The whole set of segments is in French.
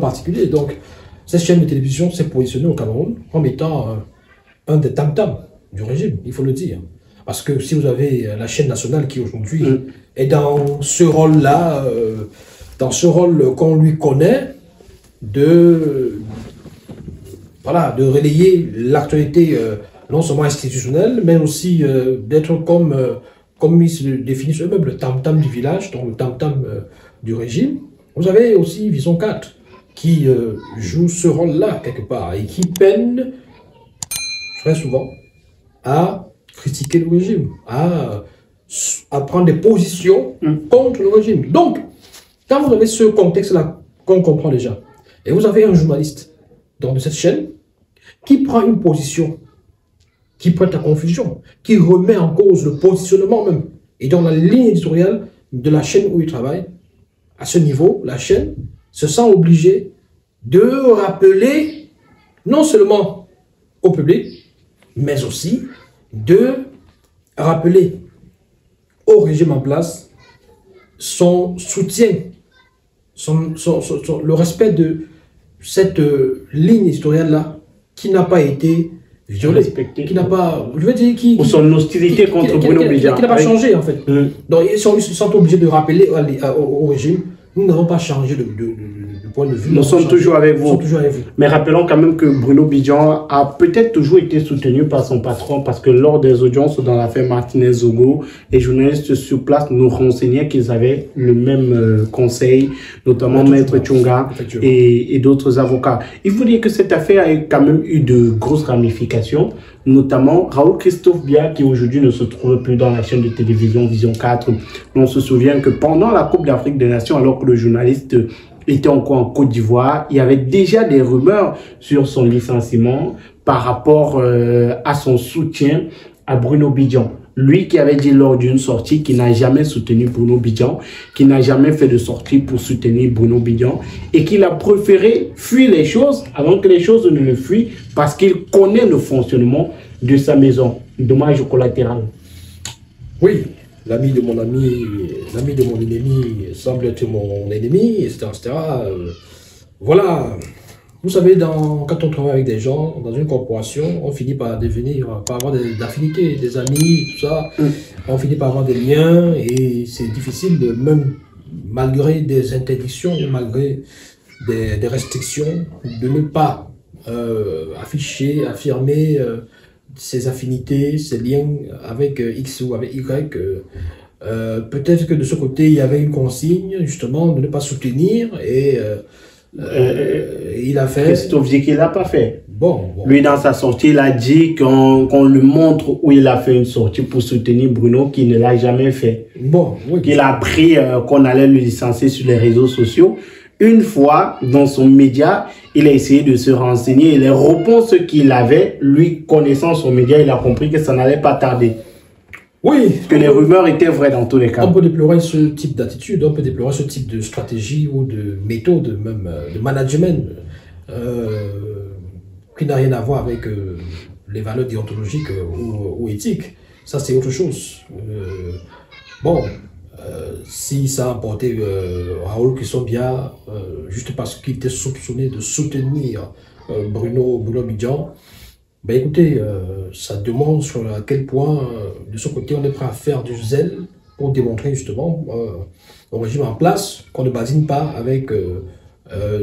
particulier. Donc, cette chaîne de télévision s'est positionnée au Cameroun comme étant euh, un des tam-tams du régime, il faut le dire. Parce que si vous avez la chaîne nationale qui aujourd'hui Mm. est dans ce rôle-là, euh, dans ce rôle qu'on lui connaît, de, voilà, de relayer l'actualité euh, non seulement institutionnelle, mais aussi euh, d'être comme, euh, comme ils se définissent eux-mêmes, le tam-tam du village, donc le tam-tam du régime. Vous avez aussi Vision 4 qui euh, joue ce rôle-là quelque part et qui peine très souvent à critiquer le régime, à, à prendre des positions contre le régime. Donc, quand vous avez ce contexte-là qu'on comprend déjà, et vous avez un journaliste dans de cette chaîne qui prend une position qui prête à confusion, qui remet en cause le positionnement même, et dans la ligne éditoriale de la chaîne où il travaille, à ce niveau, la chaîne se sent obligée de rappeler non seulement au public, mais aussi de rappeler au régime en place son soutien, son, son- le respect de cette euh, ligne éditoriale-là qui n'a pas été violée, qui n'a pas, je veux dire, qui, Ou son hostilité qui- contre qui- Bruno qui- n'a pas changé en fait. Mm. Donc ils sont, ils se sentent obligés de rappeler au régime, nous n'avons pas changé de, de- de point de vue. Nous sommes toujours avec vous. sommes toujours avec vous. Mais rappelons quand même que Bruno Bidjan a peut-être toujours été soutenu par son patron parce que lors des audiences dans l'affaire Martinez-Zogo, les journalistes sur place nous renseignaient qu'ils avaient le même euh, conseil, notamment Oui, Maître. Tchunga et, et d'autres avocats. Il faut dire que cette affaire a quand même eu de grosses ramifications, notamment Raoul Christophe Bia qui aujourd'hui ne se trouve plus dans la chaîne de télévision Vision 4. On se souvient que pendant la Coupe d'Afrique des Nations, alors que le journaliste était encore en Côte d'Ivoire, il y avait déjà des rumeurs sur son licenciement par rapport euh, à son soutien à Bruno Bidjan. Lui qui avait dit lors d'une sortie qu'il n'a jamais soutenu Bruno Bidjan, qui n'a jamais fait de sortie pour soutenir Bruno Bidjan et qu'il a préféré fuir les choses avant que les choses ne le fuient parce qu'il connaît le fonctionnement de sa maison. Dommage collatéral. Oui, l'ami de mon ami, l'ami de mon ennemi semble être mon ennemi, etc. etc. Euh, voilà. Vous savez, dans, quand on travaille avec des gens, dans une corporation, on finit par devenir, par avoir des affinités, des amis, tout ça. On finit par avoir des liens et c'est difficile de même, malgré des interdictions, malgré des, des restrictions, de ne pas euh, afficher, affirmer euh, ses affinités, ses liens avec euh, X ou avec Y. euh, euh, Peut-être que de ce côté, il y avait une consigne, justement, de ne pas soutenir et euh, il a fait. Christophe dit qu'il l'a pas fait. Bon, bon. Lui, dans sa sortie, il a dit qu'on qu'on lui montre où il a fait une sortie pour soutenir Bruno, qui ne l'a jamais fait. Bon, oui. qu'il a appris euh, qu'on allait le licencier sur les réseaux sociaux. Une fois, dans son média, il a essayé de se renseigner et les réponses qu'il avait, lui connaissant son média, il a compris que ça n'allait pas tarder. Oui, Que les rumeurs étaient vraies dans tous les cas. On peut déplorer ce type d'attitude, on peut déplorer ce type de stratégie ou de méthode, même euh, de management, euh, qui n'a rien à voir avec euh, les valeurs déontologiques euh, ou, ou éthiques. Ça, c'est autre chose. Bon, si ça a emporté euh, Raoul Kissobia, euh, juste parce qu'il était soupçonné de soutenir euh, Bruno, Bruno Bidjan, ben écoutez, euh, ça demande sur à quel point, euh, de son côté, on est prêt à faire du zèle pour démontrer justement au régime en place qu'on ne badine pas avec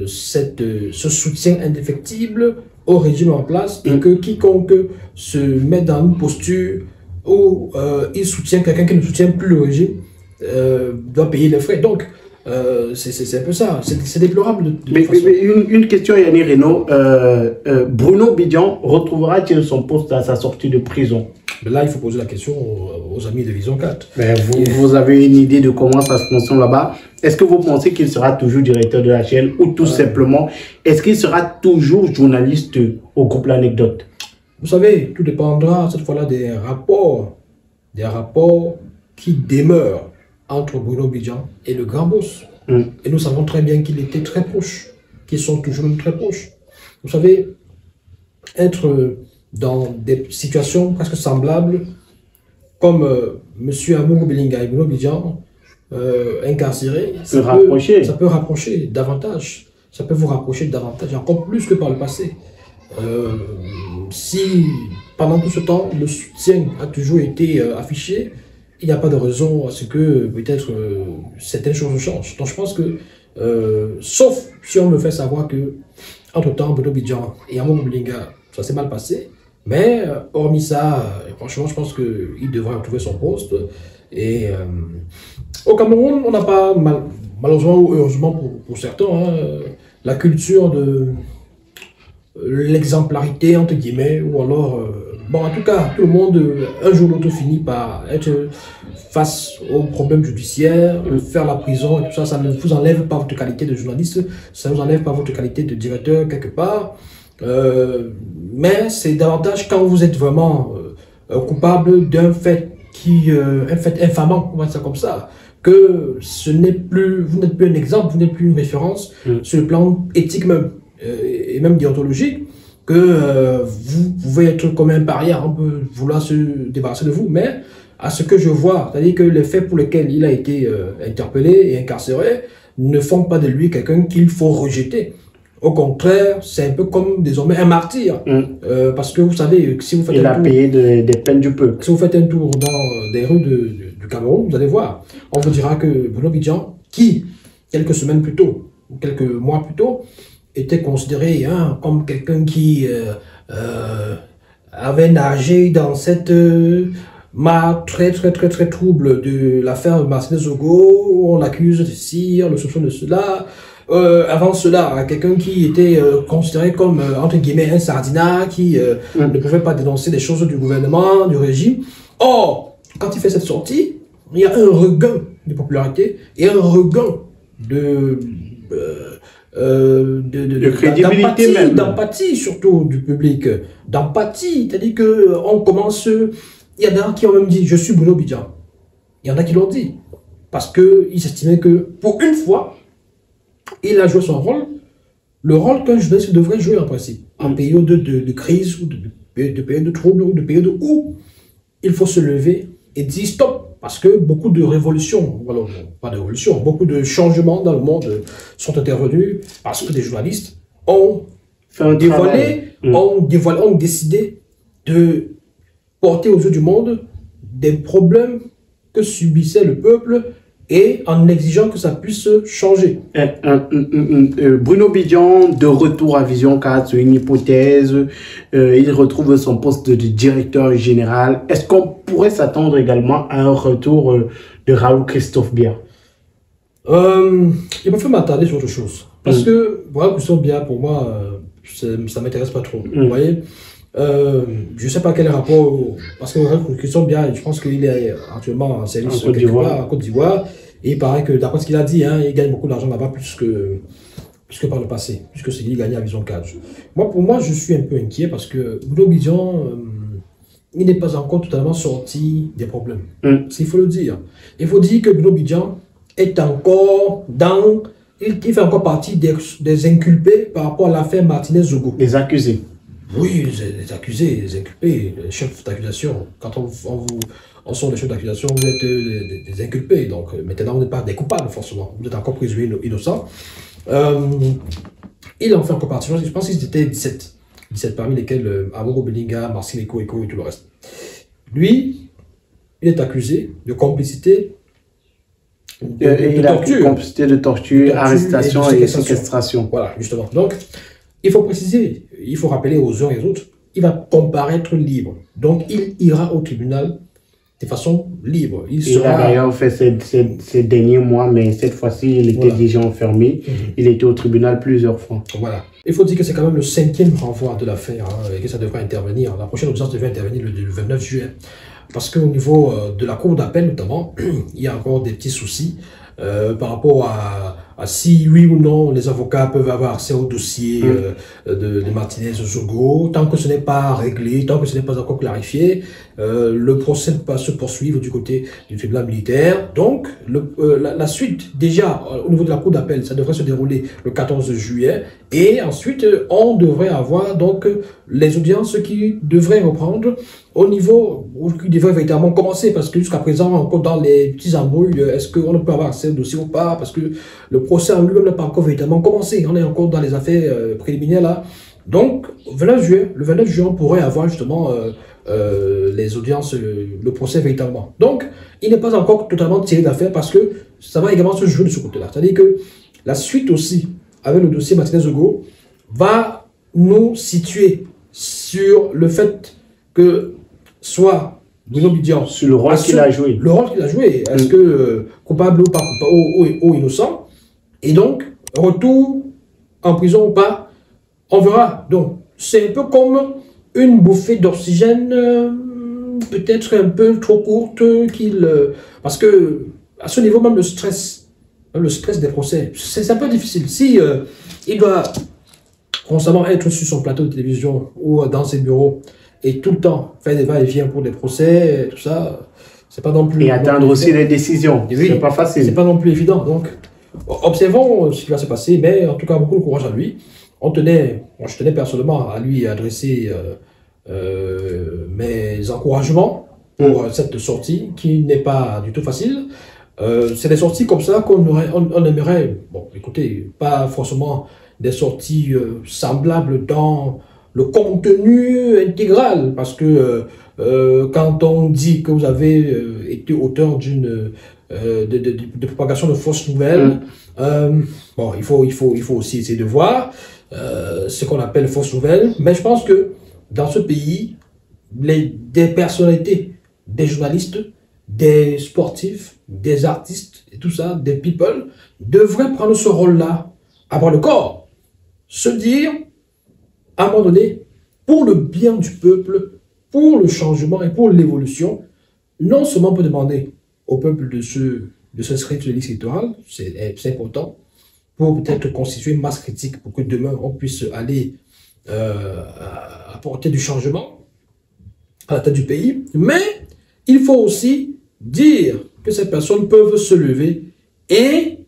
cette, ce soutien indéfectible au régime en place et que quiconque se met dans une posture où il soutient quelqu'un qui ne soutient plus le régime euh, doit payer les frais. Donc, euh, c'est un peu ça. C'est déplorable de, Mais, mais- façon. mais une, une question, Yannick Renault. Euh, euh, Bruno Bidjan retrouvera-t-il son poste à sa sortie de prison? Mais là, il faut poser la question aux, aux amis de Vision 4. Ben, vous, vous avez une idée de comment ça se fonctionne là-bas? Est-ce que vous pensez qu'il sera toujours directeur de la chaîne ou tout simplement, est-ce qu'il sera toujours journaliste au groupe L'Anecdote? Vous savez, tout dépendra cette fois-là des rapports, des rapports qui demeurent entre Bruno Bidjan et le grand boss. Mm. Et nous savons très bien qu'il était très proche, qu'ils sont toujours très proches. Vous savez, être dans des situations presque semblables, comme euh, M. Amour Belinga et Bidjan, euh, incarcérés, ça rapprocher. ça peut rapprocher davantage. ça peut vous rapprocher davantage, encore plus que par le passé. Euh, si pendant tout ce temps, le soutien a toujours été euh, affiché, il n'y a pas de raison à ce que peut-être euh, certaines choses changent. Donc je pense que, sauf si on me fait savoir que, entre-temps, Bodo Bidjan et Amo Blinga, ça s'est mal passé, mais hormis ça, franchement, je pense qu'il devrait retrouver son poste. Et au Cameroun, on n'a pas, mal, malheureusement ou heureusement pour, certains, hein, la culture de l'exemplarité, entre guillemets, ou alors, euh, bon, en tout cas, tout le monde, un jour ou l'autre, finit par être face aux problèmes judiciaires, faire la prison et tout ça, ça ne vous enlève pas votre qualité de journaliste, ça ne vous enlève pas votre qualité de directeur quelque part, euh, mais c'est davantage quand vous êtes vraiment euh, coupable d'un fait qui, un fait infamant, on va dire ça comme ça, que ce n'est plus, vous n'êtes plus un exemple, vous n'êtes plus une référence sur le plan éthique même. Euh, et même déontologique, que euh, vous pouvez être comme un parieur, on peut vouloir se débarrasser de vous, mais à ce que je vois, c'est-à-dire que les faits pour lesquels il a été euh, interpellé et incarcéré ne font pas de lui quelqu'un qu'il faut rejeter. Au contraire, c'est un peu comme désormais un martyr. Mm. parce que vous savez, si vous faites Il a payé des peines du peuple. Si vous faites un tour dans des rues du Cameroun, vous allez voir. On vous dira que Bruno Bidjan, qui, quelques semaines plus tôt, ou quelques mois plus tôt, était considéré hein, comme quelqu'un qui euh, euh, avait nagé dans cette euh, mare très très très très trouble de l'affaire Martinez Zogo, où on l'accuse de cire, le soupçon de cela. avant cela, quelqu'un qui était considéré comme, entre guillemets, un sardinat, qui mm. ne pouvait pas dénoncer des choses du gouvernement, du régime. Or, quand il fait cette sortie, il y a un regain de popularité et un regain de euh, de, de, crédibilité même. D'empathie surtout du public. D'empathie. C'est-à-dire qu'on commence... Il y en a qui ont même dit, je suis Bruno Bidjan. Il y en a qui l'ont dit. Parce qu'ils s'estimaient que, pour une fois, il a joué son rôle, le rôle qu'un journaliste devrait jouer en principe. En période de, de, crise, ou de, de, période de trouble, ou de période où il faut se lever et dire stop parce que beaucoup de révolutions, pas de révolutions, beaucoup de changements dans le monde sont intervenus parce que des journalistes ont dévoilé, mm. ont dévoilé, ont décidé de porter aux yeux du monde des problèmes que subissait le peuple et en exigeant que ça puisse changer. Euh, Bruno Bidjan, de retour à Vision 4, c'est une hypothèse. Euh, il retrouve son poste de directeur général. Est-ce qu'on pourrait s'attendre également à un retour euh, de Raoul Christophe Bia? Euh, Il me fait m'attarder sur autre chose. Parce mm. que Raoul Christophe Bia, pour moi, ça ne m'intéresse pas trop. Mm. Vous voyez? Euh, je ne sais pas quel rapport, parce que Christophe Bia, je pense qu'il est actuellement en service en Côte d'Ivoire. Et il paraît que, d'après ce qu'il a dit, hein, il gagne beaucoup d'argent là-bas plus que, plus que par le passé, puisque c'est qu'il gagnait à Vision 4. Moi, pour moi, je suis un peu inquiet parce que Boudou Vision, euh, il n'est pas encore totalement sorti des problèmes. Mm. Il faut le dire. Il faut dire que Boudou Bidjan est encore dans. Il, fait encore partie des, des inculpés par rapport à l'affaire Martinez-Zogo. Les accusés. Oui, les, accusés, les inculpés, les chefs d'accusation. Quand on, vous, on sont les chefs d'accusation, vous êtes euh, des, inculpés. Donc euh, maintenant, vous n'êtes pas des coupables, forcément. Vous êtes encore présumé innocent. Euh, il en fait encore partie. Je pense qu'ils étaient 17. 17 parmi lesquels euh, Amoro Belinga, Marcel Eko, Eko et tout le reste. Lui, il est accusé de complicité de, torture. Complicité de torture, arrestation et, séquestration. Voilà, justement. Donc, il faut préciser, il faut rappeler aux uns et aux autres, il va comparaître libre. Donc, il ira au tribunal de façon libre. Il, a d'ailleurs fait ces, derniers mois, mais cette fois-ci, il était déjà enfermé. Mhm. Il était au tribunal plusieurs fois. Voilà. Il faut dire que c'est quand même le cinquième renvoi de l'affaire hein, et que ça devrait intervenir. La prochaine audience devrait intervenir le, 29 juillet. Parce qu'au niveau euh, de la cour d'appel, notamment, il y a encore des petits soucis euh, par rapport à si oui ou non les avocats peuvent avoir accès au dossier mm. euh, de, de, Martinez Zogo, tant que ce n'est pas réglé, tant que ce n'est pas encore clarifié, euh, le procès ne peut pas se poursuivre du côté du tribunal militaire. Donc, le, euh, la, la, suite, déjà, au niveau de la cour d'appel, ça devrait se dérouler le 14 juillet. Et ensuite, on devrait avoir donc les audiences qui devraient reprendre au niveau où qui devrait véritablement commencer. Parce que jusqu'à présent, encore dans les petits embrouilles, est-ce qu'on peut avoir accès au dossier ou pas Parce que le procès en lui-même n'a pas encore véritablement commencé. On est encore dans les affaires euh, préliminaires là. Donc, 29 juin, le 29 juin, on pourrait avoir justement euh, euh, les audiences, le, le procès véritablement. Donc, il n'est pas encore totalement tiré d'affaire parce que ça va également se jouer de ce côté-là. C'est-à-dire que la suite aussi, avec le dossier Martinez Hugo, va nous situer sur le fait que soit Bruno Bidian Sur le rôle qu'il a joué. Le rôle qu'il a joué. Est-ce Mm. que euh, coupable ou pas coupable, ou, ou- ou innocent Et donc, retour en prison ou pas, on verra. Donc, c'est un peu comme une bouffée d'oxygène, euh, peut-être un peu trop courte, qu'il. euh, parce que, à ce niveau, même le stress, même le stress des procès, c'est un peu difficile. Si il doit constamment être sur son plateau de télévision ou dans ses bureaux et tout le temps faire des va-et-vient pour des procès, tout ça, c'est pas non plus. Et atteindre aussi les décisions. Oui. C'est pas C'est facile. pas non plus évident. Donc, observons ce qui va se passer, mais en tout cas, beaucoup de courage à lui. On tenait, moi, je tenais personnellement à lui adresser euh, euh, mes encouragements pour euh, cette sortie qui n'est pas du tout facile. Euh, c'est des sorties comme ça qu'on aurait, on, on aimerait, bon, écoutez, pas forcément des sorties semblables dans le contenu intégral, parce que euh, euh, quand on dit que vous avez euh, été auteur d'une de, de, de- de propagation de fausses nouvelles, Mm. bon, il faut, il faut, il faut aussi essayer de voir ce qu'on appelle fausses nouvelles, mais je pense que dans ce pays, les, des personnalités, des journalistes, des sportifs, des artistes et tout ça, des people, devraient prendre ce rôle-là à bras le corps. Se dire, à un moment donné, pour le bien du peuple, pour le changement et pour l'évolution, non seulement on peut demander au peuple de se de les listes électorales, c'est c'est important, pour peut-être constituer une masse critique pour que demain on puisse aller euh, apporter du changement à la tête du pays, mais il faut aussi dire que ces personnes peuvent se lever et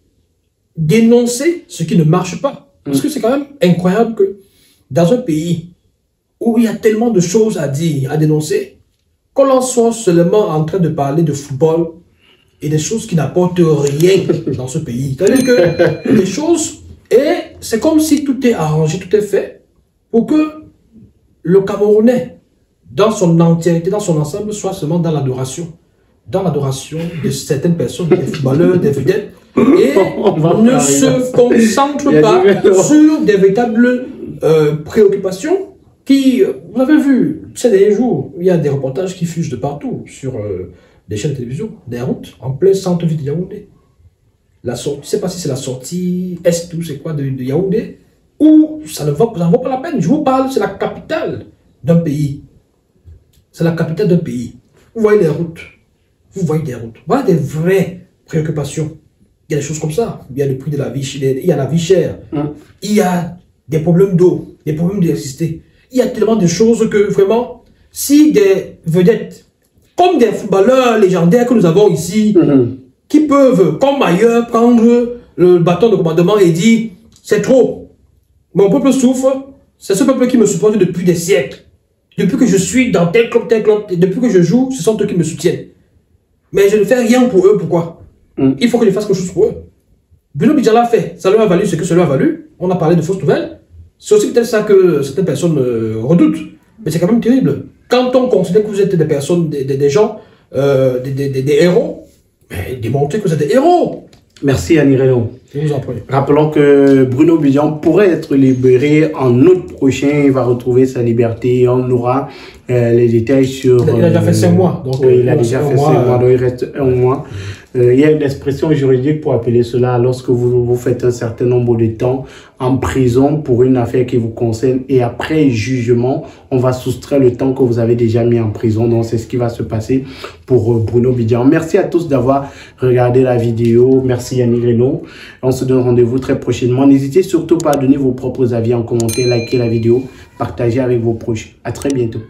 dénoncer ce qui ne marche pas. Parce que c'est quand même incroyable que dans un pays où il y a tellement de choses à dire, à dénoncer, qu'on en soit seulement en train de parler de football et des choses qui n'apportent rien dans ce pays. C'est-à-dire que les choses, et c'est comme si tout est arrangé, tout est fait pour que le Camerounais, dans son entièreté, dans son ensemble, soit seulement dans l'adoration. Dans l'adoration de certaines personnes, des footballeurs, des vedettes, et On ne se concentre pas sur des véritables euh, préoccupations qui, euh, vous avez vu, ces derniers jours, il y a des reportages qui fusent de partout sur euh, des chaînes de télévision, des routes, en plein centre-ville de Yaoundé. La sortie, je ne sais pas si c'est la sortie Est ou c'est quoi de, de Yaoundé, où ça ne vaut, ça ne vaut pas la peine. Je vous parle, c'est la capitale d'un pays. C'est la capitale d'un pays. Vous voyez les routes. Vous voyez des routes. Voilà des vraies préoccupations. Il y a des choses comme ça. Il y a le prix de la vie, il y a la vie chère. Hum. Il y a des problèmes d'eau, des problèmes d'électricité. Il y a tellement de choses que vraiment, si des vedettes, comme des footballeurs légendaires que nous avons ici, Mhm. qui peuvent, comme ailleurs, prendre le bâton de commandement et dire c'est trop. Mon peuple souffre, c'est ce peuple qui me supporte depuis des siècles. Depuis que je suis dans tel club, tel club, depuis que je joue, ce sont eux qui me soutiennent. Mais je ne fais rien pour eux, pourquoi Mm. Il faut que je fasse quelque chose pour eux. Bruno Bidjan l'a fait, ça lui a valu ce que ça lui a valu. On a parlé de fausses nouvelles. C'est aussi peut-être ça que certaines personnes euh, redoutent. Mais c'est quand même terrible. Quand on considère que vous êtes des personnes, des, des- gens, euh, des, des- héros, démontrez que vous êtes des héros. Merci Annie Renaud. Vous en. Rappelons que Bruno Bidian pourrait être libéré en août prochain. Il va retrouver sa liberté. On aura euh, les détails sur. Il a- il a déjà fait euh, cinq mois, donc, oui, euh, il a il déjà reste fait un cinq mois, mois, euh, donc il reste un mois. Euh, il y a une expression juridique pour appeler cela lorsque vous, vous faites un certain nombre de temps en prison pour une affaire qui vous concerne et après jugement, on va soustraire le temps que vous avez déjà mis en prison. Donc c'est ce qui va se passer pour euh, Bruno Bidian. Merci à tous d'avoir regardé la vidéo. Merci Yannick Reno. On se donne rendez-vous très prochainement. N'hésitez surtout pas à donner vos propres avis en commentaire, liker la vidéo, partager avec vos proches. À très bientôt.